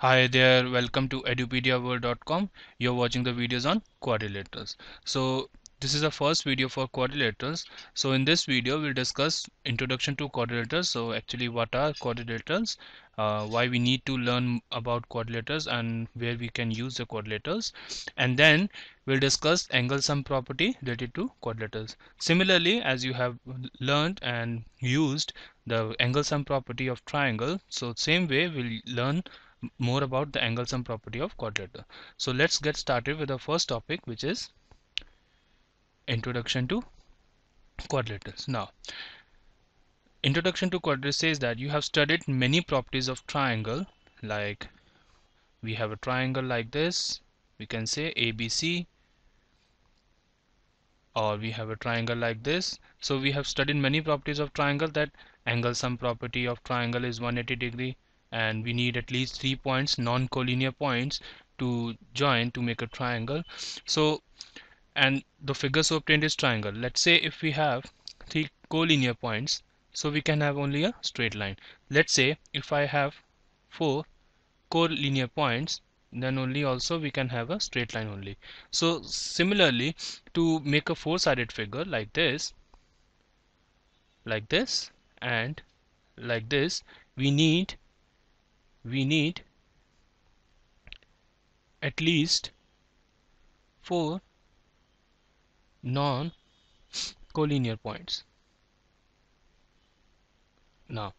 Hi there, welcome to edupediaworld.com. You're watching the videos on quadrilaters. So this is the first video for quadrilaters. So in this video we'll discuss introduction to quadrilaters. So actually what are quadrilaters, uh, why we need to learn about quadrilaters and where we can use the quadrilaters. And then we'll discuss angle sum property related to quadrilaters. Similarly as you have learned and used the angle sum property of triangle. So same way we'll learn more about the angle sum property of quadrilateral. So let's get started with the first topic which is introduction to quadrilaters. Now introduction to quadrilaters says that you have studied many properties of triangle like we have a triangle like this we can say ABC or we have a triangle like this so we have studied many properties of triangle that angle sum property of triangle is 180 degree and we need at least three points non-collinear points to join to make a triangle. So and the figure so obtained is triangle. Let's say if we have three collinear points so we can have only a straight line. Let's say if I have four collinear points then only also we can have a straight line only. So similarly to make a four-sided figure like this like this and like this we need we need at least four non-collinear points. Now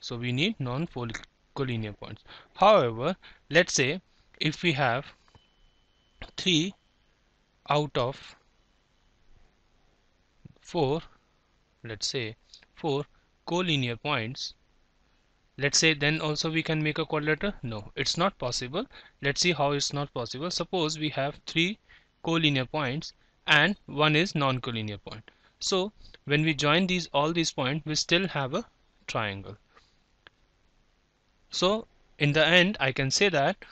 so we need non-collinear points. However let's say if we have three out of four let's say four collinear points let's say then also we can make a quadrilateral no it's not possible. Let's see how it's not possible. Suppose we have three collinear points and one is non-collinear point. So when we join these all these points we still have a triangle. So in the end I can say that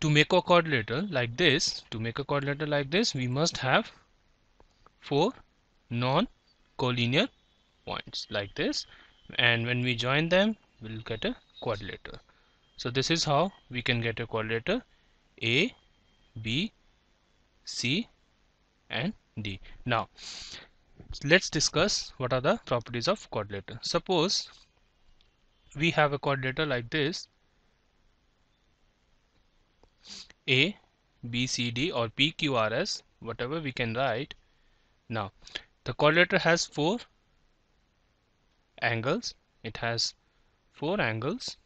to make a quadrilateral like this to make a quadrilateral like this we must have four non-collinear points like this and when we join them we'll get a quadrilateral so this is how we can get a quadrilateral A B C and D. Now let's discuss what are the properties of quadrilateral suppose we have a quadrilateral like this A B C D or P Q R S whatever we can write. Now the quadrilateral has four angles. It has four angles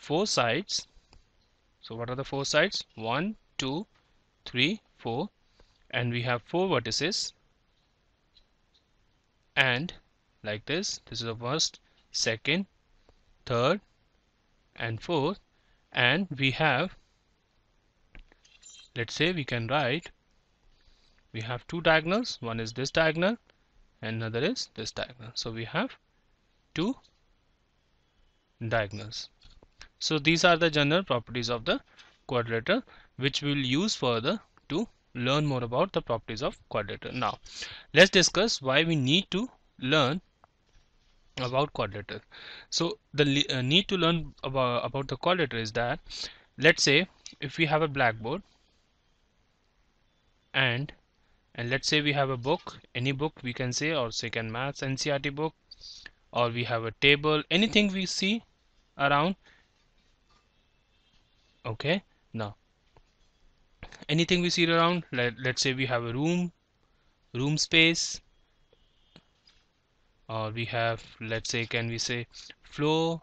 four sides. So what are the four sides? One two three four. And we have four vertices. And like this this is the first second third and fourth. And we have let's say we can write we have two diagonals. One is this diagonal another is this diagonal. So we have two diagonals. So these are the general properties of the quadrilateral which we'll use further to learn more about the properties of quadrilateral now let's discuss why we need to learn about quadrilateral so the uh, need to learn about, about the quadrilateral is that let's say if we have a blackboard and and let's say we have a book any book we can say or second maths NCERT book or we have a table anything we see around. Okay now anything we see around let, let's say we have a room room space or we have let's say can we say floor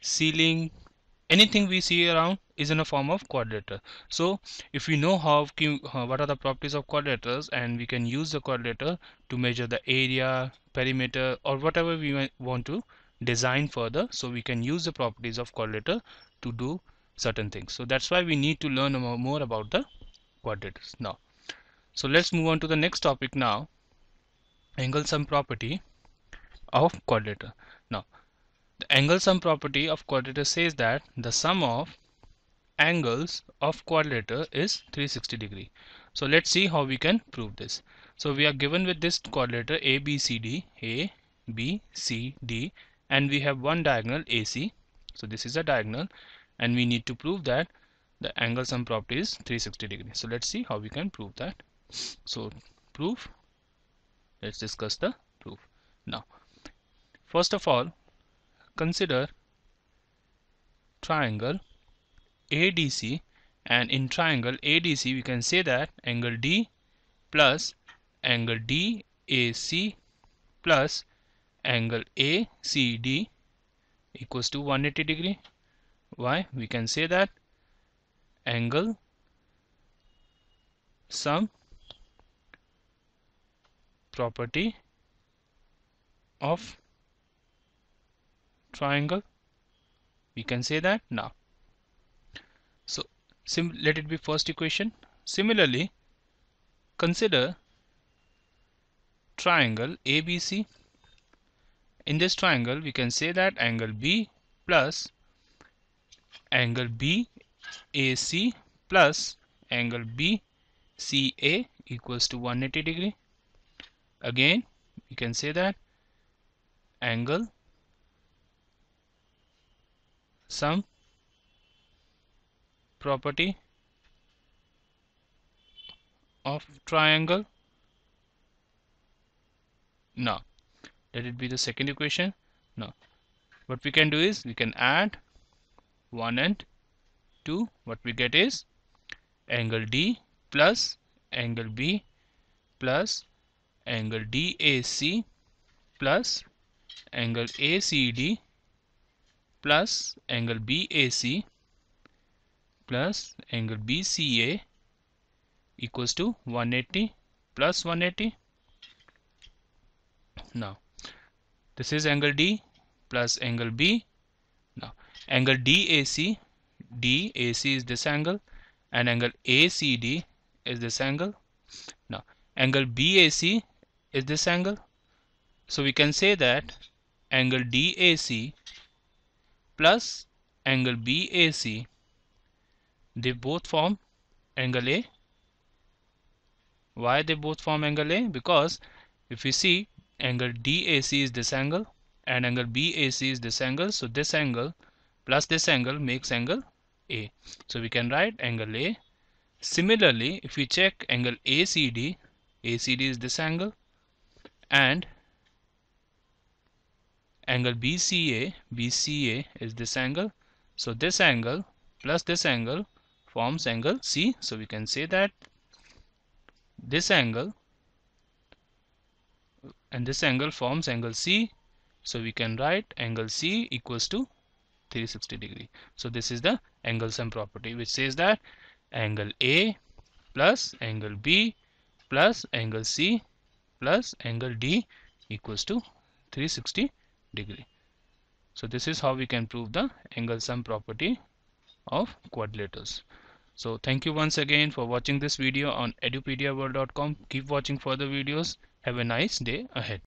ceiling anything we see around is in a form of quadrilateral so if we know how uh, what are the properties of quadrilaterals and we can use the quadrilateral to measure the area perimeter or whatever we want to design further so we can use the properties of quadrilateral to do certain things. So that's why we need to learn more about the quadrilaterals now so let's move on to the next topic now. Angle sum property of quadrilateral now the angle sum property of quadrilateral says that the sum of angles of quadrilateral is 360 degree. So let's see how we can prove this. So we are given with this quadrilateral A B C D A B C D and we have one diagonal AC so this is a diagonal and we need to prove that the angle sum property is 360 degree. So let's see how we can prove that. So proof. Let's discuss the proof. Now first of all consider triangle ADC and in triangle ADC we can say that angle D plus angle DAC plus angle ACD equals to 180 degree. Why? We can say that angle sum property of triangle we can say that now sim let it be first equation. Similarly consider triangle ABC in this triangle we can say that angle B plus angle BAC plus angle BCA equals to 180 degree. Again we can say that angle sum property of triangle? Now let it be the second equation? Now what we can do is we can add 1 and 2 what we get is angle D plus angle B plus angle DAC plus angle ACD plus angle BAC plus angle BCA equals to 180 plus 180 now this is angle D plus angle B. Now angle DAC DAC is this angle and angle ACD is this angle. Now angle BAC is this angle. So we can say that angle DAC plus angle BAC they both form angle A. Why they both form angle A? Because if we see angle DAC is this angle and angle BAC is this angle. So this angle plus this angle makes angle A. So we can write angle A. Similarly if we check angle ACD ACD is this angle and angle BCA BCA is this angle. So this angle plus this angle forms angle. C so we can say that this angle and this angle forms angle C. So we can write angle C equals to 360 degree. So this is the angle sum property which says that angle A plus angle B plus angle C plus angle D equals to 360 degree. So this is how we can prove the angle sum property of quadrilaters so thank you once again for watching this video on edupediaworld.com keep watching further videos. Have a nice day ahead